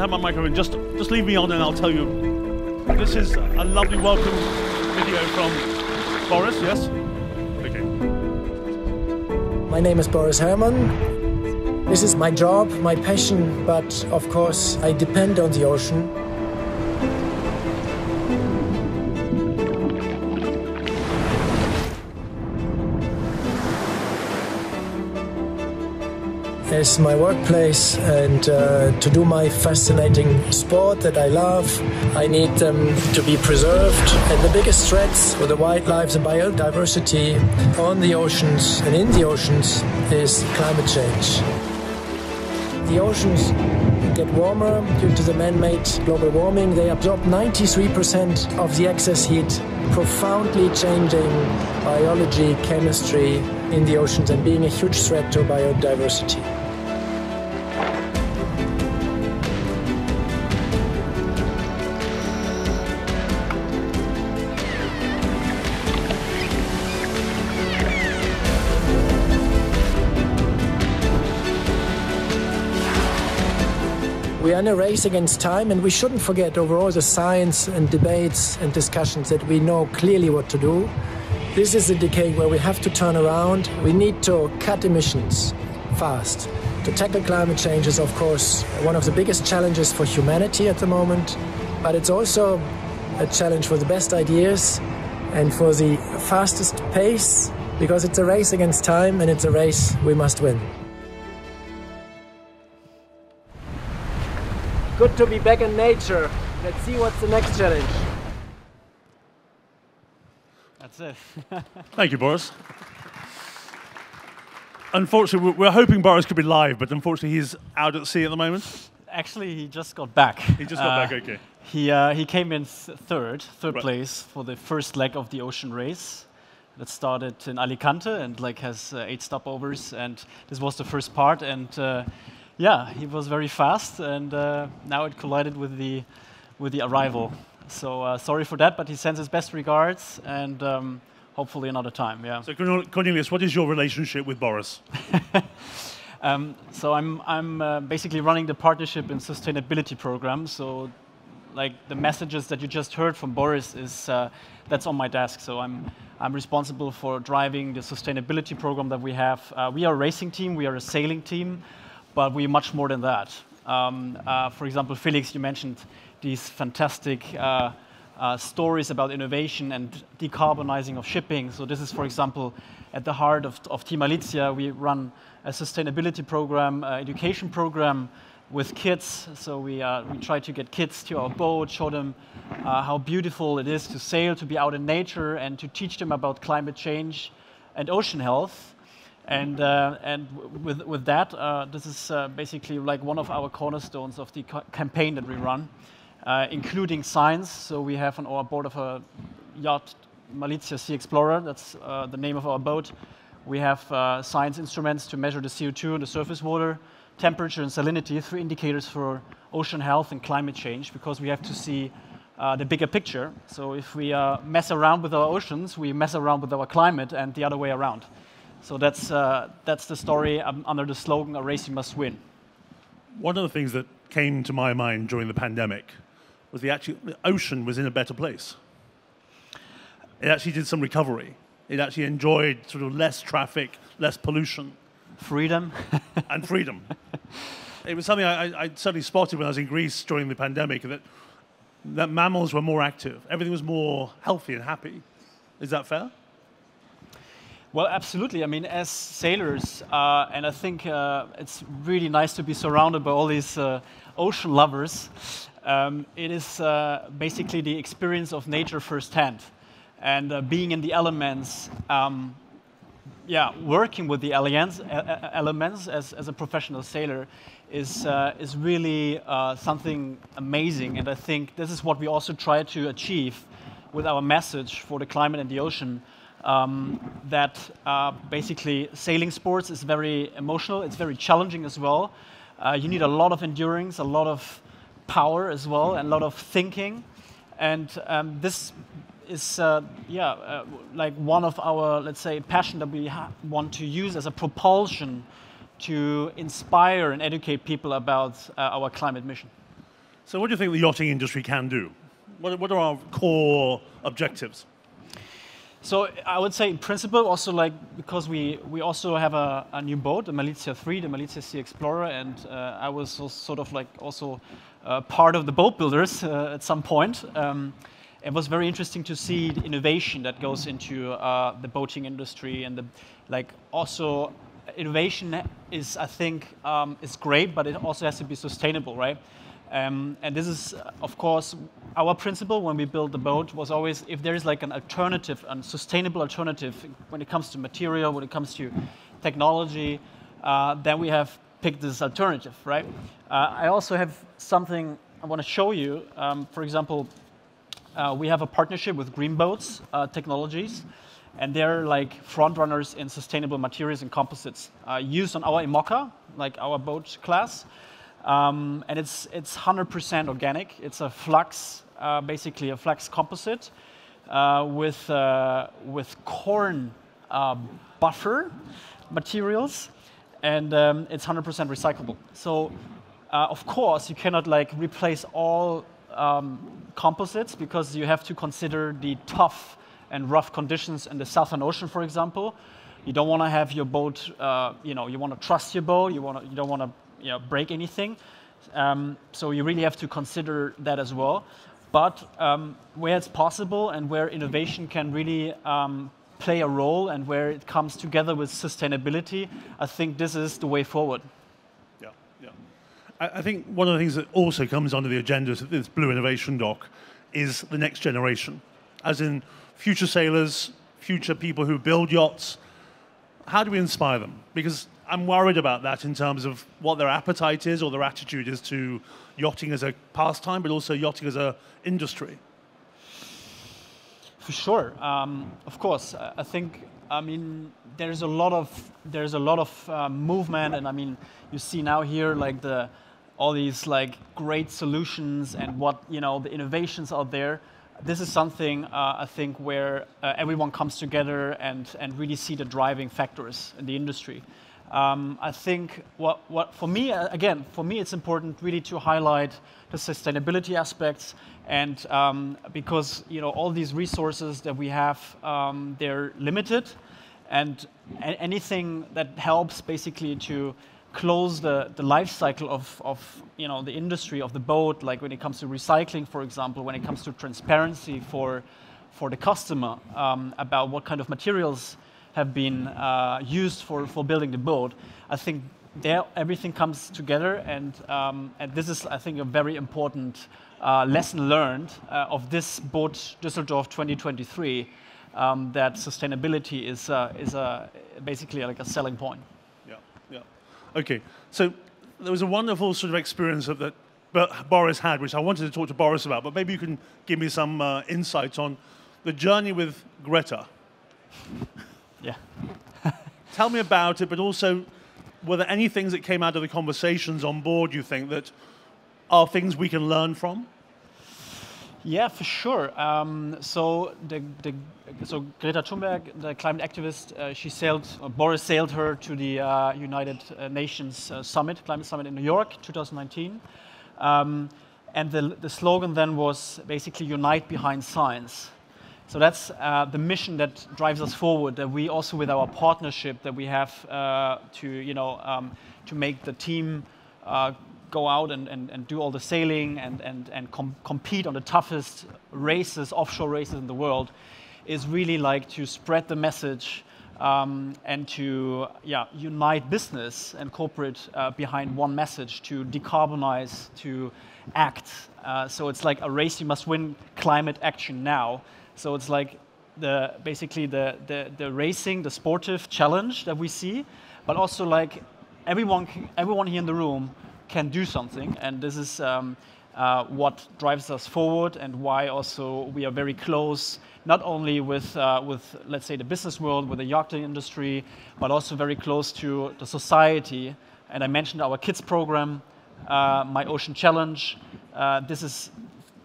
have my microphone, just just leave me on and I'll tell you. This is a lovely welcome video from Boris. Yes. Okay. My name is Boris Herrmann. This is my job, my passion, but of course I depend on the ocean. As my workplace and uh, to do my fascinating sport that I love. I need them to be preserved. And the biggest threats for the wildlife and biodiversity on the oceans and in the oceans is climate change. The oceans get warmer due to the man-made global warming. They absorb 93% of the excess heat, profoundly changing biology, chemistry in the oceans and being a huge threat to biodiversity. We are in a race against time, and we shouldn't forget over all the science and debates and discussions that we know clearly what to do. This is a decade where we have to turn around. We need to cut emissions fast. To tackle climate change is, of course, one of the biggest challenges for humanity at the moment, but it's also a challenge for the best ideas and for the fastest pace because it's a race against time and it's a race we must win. Good to be back in nature. Let's see what's the next challenge. That's it. Thank you, Boris. Unfortunately, we're hoping Boris could be live, but unfortunately, he's out at sea at the moment. Actually, he just got back. He just got Uh, back, okay. He, uh, he came in th- third, third Right. place for the first leg of the ocean race that started in Alicante and like has uh, eight stopovers. And this was the first part. And uh, yeah, he was very fast. And uh, now it collided with the with the arrival. So uh, sorry for that, but he sends his best regards and um, hopefully another time. Yeah. So, Cornelius, what is your relationship with Boris? Um, so I'm, I'm uh, basically running the partnership and sustainability program. So like the messages that you just heard from Boris is uh, that's on my desk. So I'm, I'm responsible for driving the sustainability program that we have. Uh, we are a racing team, we are a sailing team, but we're much more than that. Um, uh, for example, Felix, you mentioned these fantastic uh, uh, stories about innovation and decarbonizing of shipping. So this is, for example, at the heart of, of Team Malizia. We run a sustainability program, uh, education program with kids. So we, uh, we try to get kids to our boat, show them uh, how beautiful it is to sail, to be out in nature, and to teach them about climate change and ocean health. And, uh, and with, with that, uh, this is uh, basically like one of our cornerstones of the ca- campaign that we run, uh, including science. So we have on our board of a yacht, Malizia Sea Explorer, that's uh, the name of our boat. We have uh, science instruments to measure the CO2 in the surface water, temperature and salinity, three indicators for ocean health and climate change, because we have to see the bigger picture. So if we mess around with our oceans, we mess around with our climate and the other way around. So that's, uh, that's the story um, under the slogan, A Race You Must Win. One of the things that came to my mind during the pandemic was the actual the ocean was in a better place. It actually did some recovery. It actually enjoyed sort of less traffic, less pollution, Freedom. and freedom. it was something I, I, I certainly spotted when I was in Greece during the pandemic that that mammals were more active. Everything was more healthy and happy. Is that fair? Well, absolutely. I mean, as sailors, uh, and I think uh, it's really nice to be surrounded by all these uh, ocean lovers. Um, it is uh, basically the experience of nature firsthand, and uh, being in the elements. Um, yeah, working with the elements as, as a professional sailor is, uh, is really something amazing. And I think this is what we also try to achieve with our message for the climate and the ocean. Um, that uh, basically sailing sports is very emotional, it's very challenging as well. Uh, you need a lot of endurance, a lot of power as well, and a lot of thinking. And um, this is uh, yeah uh, like one of our let's say passion that we want to use as a propulsion to inspire and educate people about uh, our climate mission So, what do you think the yachting industry can do? What, what are our core objectives? So I would say, in principle, also like because we we also have a, a new boat, the Malizia 3, the Malizia Sea Explorer, and uh, I was sort of like also uh, part of the boat builders uh, at some point. Um, it was very interesting to see the innovation that goes into uh, the boating industry and the like. Also, innovation is, I think, um, is great, but it also has to be sustainable, right? Um, and this is, uh, of course, our principle when we built the boat was always if there is like an alternative, a sustainable alternative when it comes to material, when it comes to technology, uh, then we have picked this alternative, right? Uh, I also have something I want to show you. Um, for example, uh, we have a partnership with Green Boats uh, Technologies, and they're like front runners in sustainable materials and composites uh, used on our IMOCA, like our boat class. Um, and it's it's 100% organic. It's a flax, uh, basically a flax composite uh, with uh, with corn uh, buffer materials, and um, it's 100% recyclable. So, uh, of course, you cannot like replace all um, composites because you have to consider the tough and rough conditions in the Southern Ocean, for example. You don't want to have your boat, uh, you know, you want to trust your boat. You want to, you don't want to you know, break anything. Um, so you really have to consider that as well. But um, where it's possible and where innovation can really um, play a role and where it comes together with sustainability, I think this is the way forward. Yeah, yeah. I, I think one of the things that also comes under the agenda of this Blue Innovation Dock is the next generation, as in future sailors, future people who build yachts. How do we inspire them? Because I'm worried about that in terms of what their appetite is or their attitude is to yachting as a pastime, but also yachting as an industry. For sure, um, of course. I think I mean there's a lot of there's a lot of uh, movement, and I mean you see now here like the all these like great solutions and what you know the innovations out there. This is something uh, I think where uh, everyone comes together and and really see the driving factors in the industry. Um, I think what, what, for me, uh, again, for me, it's important really to highlight the sustainability aspects, and um, because you know all these resources that we have, um, they're limited, and anything that helps basically to close the, the life cycle of, of you know the industry of the boat, like when it comes to recycling, for example, when it comes to transparency for for the customer um, about what kind of materials have been uh, used for, for building the boat. I think there everything comes together, and, um, and this is, I think, a very important uh, lesson learned uh, of this boot Düsseldorf 2023. Um, that sustainability is, uh, is a, basically like a selling point. Yeah, yeah. Okay, so there was a wonderful sort of experience of that Boris had, which I wanted to talk to Boris about, but maybe you can give me some uh, insights on the journey with Greta. Yeah. Tell me about it, but also, were there any things that came out of the conversations on board you think that are things we can learn from? Yeah, for sure. Um, so, the, the, so Greta Thunberg, the climate activist, uh, she sailed, Boris sailed her to the uh, United uh, Nations uh, Summit, Climate Summit in New York, 2019. Um, and the, the slogan then was basically unite behind science. So that's uh, the mission that drives us forward. That we also, with our partnership that we have uh, to, you know, um, to make the team uh, go out and, and, and do all the sailing and, and, and com compete on the toughest races, offshore races in the world, is really like to spread the message um, and to yeah, unite business and corporate uh, behind one message to decarbonize, to act. Uh, so it's like a race you must win climate action now. So it's like the basically the, the, the racing, the sportive challenge that we see, but also like everyone everyone here in the room can do something, and this is um, uh, what drives us forward, and why also we are very close, not only with uh, with let's say the business world, with the yachting industry, but also very close to the society. And I mentioned our kids program, uh, my Ocean Challenge. Uh, this is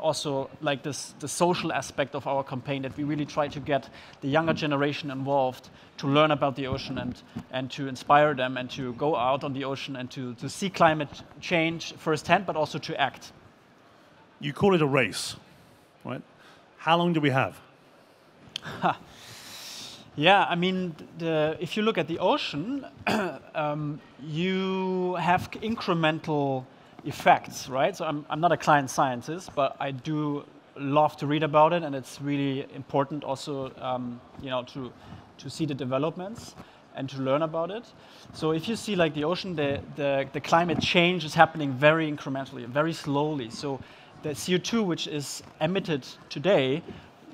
also like this the social aspect of our campaign that we really try to get the younger generation involved to learn about the ocean and and to inspire them and to go out on the ocean and to, to see climate change firsthand but also to act You call it a race, right? How long do we have? Yeah, I mean, the, if you look at the ocean, um, you have incremental effects, right? So I'm, I'm not a climate scientist, but I do love to read about it, and it's really important also, um, you know, to, to see the developments and to learn about it. So if you see like the ocean, the, the, the climate change is happening very incrementally, very slowly. So the CO2 which is emitted today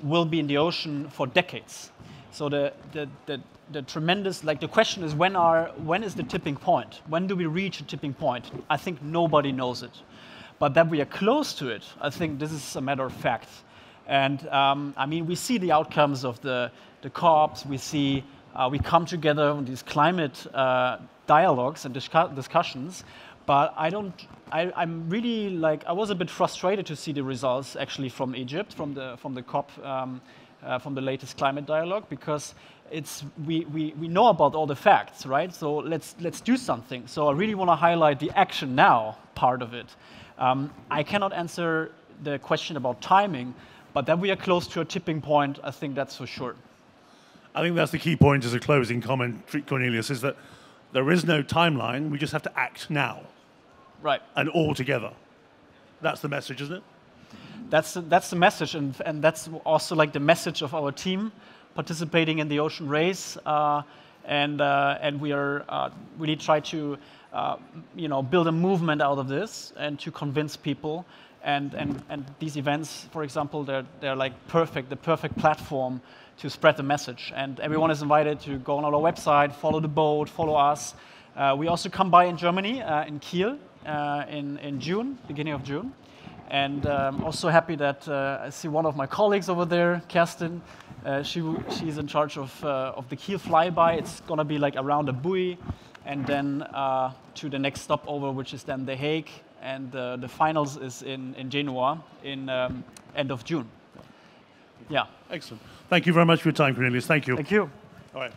will be in the ocean for decades. So the, the, the, the, tremendous, like the question is when, are, when is the tipping point? When do we reach a tipping point? I think nobody knows it. But that we are close to it, I think this is a matter of fact. And um, I mean, we see the outcomes of the, the COPs, we see, uh, we come together on these climate uh, dialogues and discussions, but I don't, I, am really like, I was a bit frustrated to see the results actually from Egypt, from the, from the COP, um, uh, from the latest climate dialogue, because it's, we, we, we know about all the facts, right? So let's, let's do something. So I really want to highlight the action now part of it. Um, I cannot answer the question about timing, but that we are close to a tipping point, I think that's for sure. I think that's the key point as a closing comment, Cornelius, is that there is no timeline. We just have to act now. Right. And all together. That's the message, isn't it? That's the, that's the message, and, and that's also like the message of our team participating in the ocean race. Uh, and, uh, and we are uh, really try to uh, you know, build a movement out of this and to convince people. And, and, and these events, for example, they're, they're like perfect, the perfect platform to spread the message. And everyone is invited to go on our website, follow the boat, follow us. Uh, we also come by in Germany, uh, in Kiel, uh, in, in June, beginning of June. And I'm um, also happy that uh, I see one of my colleagues over there, Kerstin. Uh, she, she's in charge of, uh, of the Kiel flyby. It's going to be like around a buoy and then to the next stopover, which is then The Hague. And the finals is in, in Genoa in um, end of June. Yeah. Excellent. Thank you very much for your time, Cornelius. Thank you. Thank you. All right.